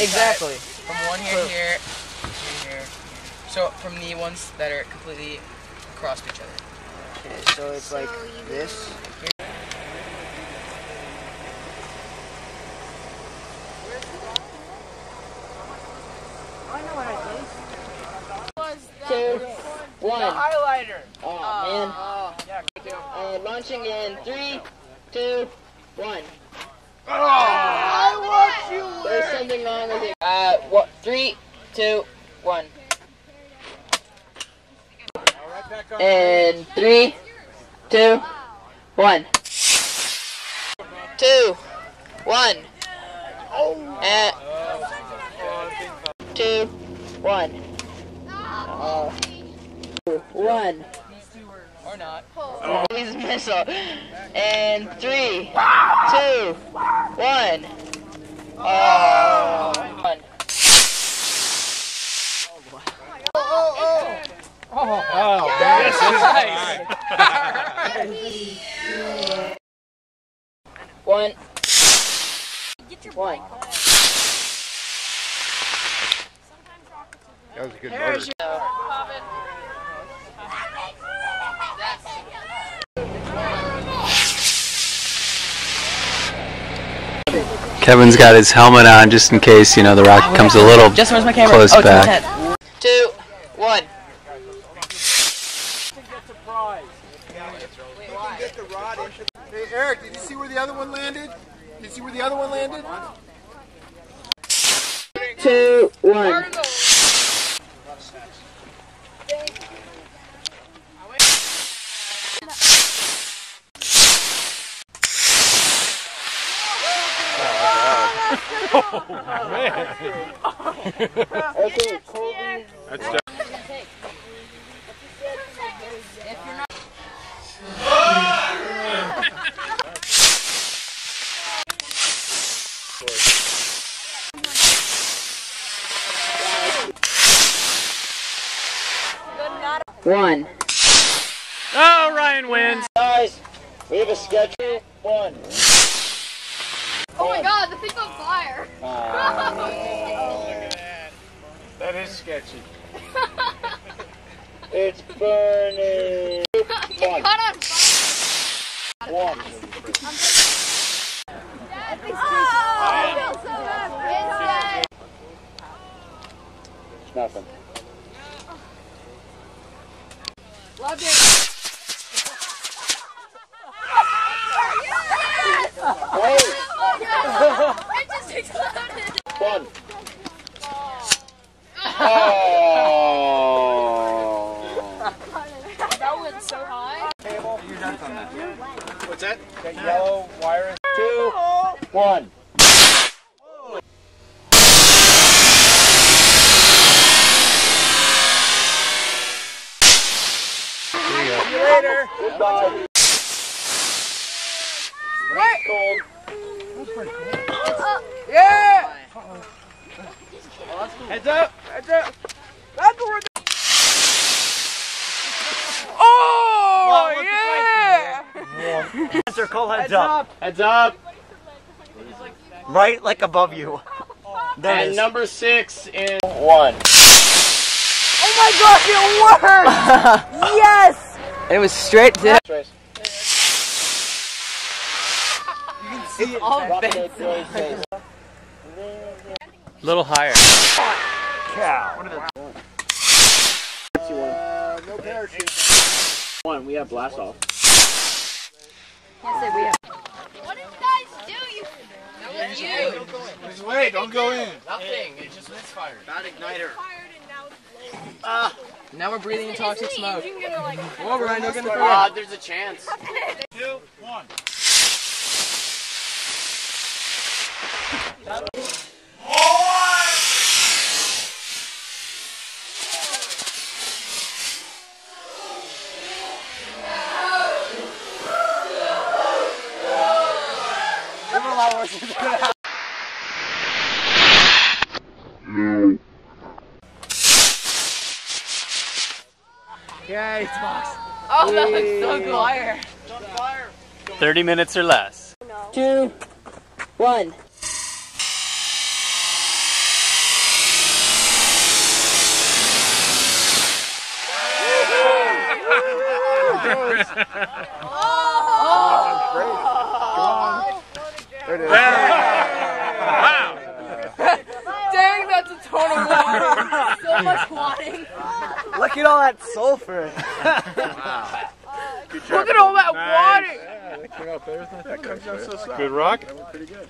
Exactly. From one here, here, here, here. So from the ones that are completely across each other. Okay, so it's like this. Two, one. Highlighter. Oh man. Oh, and launching in three, two, one. I want you. There's something wrong with it. Uh, what? Three, two, one. And three, two, one. Two, one. And two, one. Uh, two, one. Or not. Please missile. And three, two, one. Oh, one. One. One. That was a good motor. Kevin's got his helmet on just in case, you know, the rocket comes a little Justin, where's my camera? close oh, it's in my back. head. Two, one. Hey, Eric, did you see where the other one landed? Did you see where the other one landed? Two, one. Okay, Colby. That's One. Oh, Ryan wins. Guys, we have a schedule. One. Oh my god, the thing's on fire. Ah. Oh, look at that. That is sketchy. It's burning. it caught on fire. One. That thing's oh, I feel so bad. It's dead. Nothing. Loved it. It one. Oh. That went so high. What's that? That yellow wire. Two, one. Later. Goodbye. Cold. Yeah. Heads up. Heads up. That's the... Oh yeah. Circle heads, Heads up. up. Heads up. Right like above you. There And is. number six in one. Oh my gosh, it worked! yes! It was straight to Trace. It's all Drop bent. it, Joy's face. A little higher. Cow. Uh, no parachute. One, we have blast off. What did you guys do? You. That was you. Just wait, don't go in. Nothing. It just misfired. Not igniter. Fired and now it's blowing. Now we're breathing in toxic Isn't smoke. engine gonna like? Whoa, Ryan, you're gonna Ah, there's a chance. Two, one. Yeah, it's box. Oh, that looks so fire. 30 minutes or less. Two, one. oh, There it is. wow. Dang, that's a ton of water. so much water. Look at all that sulfur. Look at all that water. Yeah, that came out better than I thought. Good rock. Pretty good.